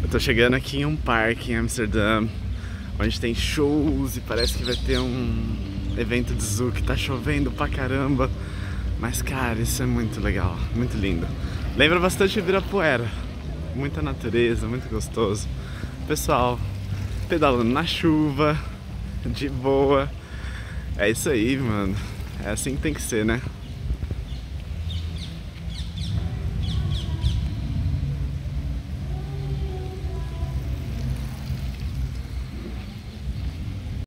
Eu tô chegando aqui em um parque em Amsterdã, onde tem shows e parece que vai ter um evento de zoo que tá chovendo pra caramba. Mas cara, isso é muito legal, muito lindo. Lembra bastante Ibirapuera. Muita natureza, muito gostoso. Pessoal, pedalando na chuva, de boa. É isso aí, mano. É assim que tem que ser, né?